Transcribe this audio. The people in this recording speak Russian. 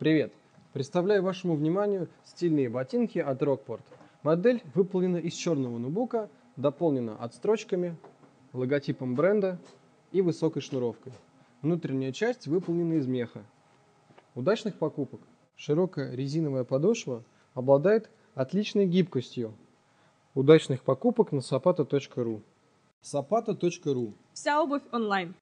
Привет! Представляю вашему вниманию стильные ботинки от Rockport. Модель выполнена из черного нубука, дополнена отстрочками, логотипом бренда и высокой шнуровкой. Внутренняя часть выполнена из меха. Удачных покупок! Широкая резиновая подошва обладает отличной гибкостью. Удачных покупок на sapata.ru sapata.ru Вся обувь онлайн.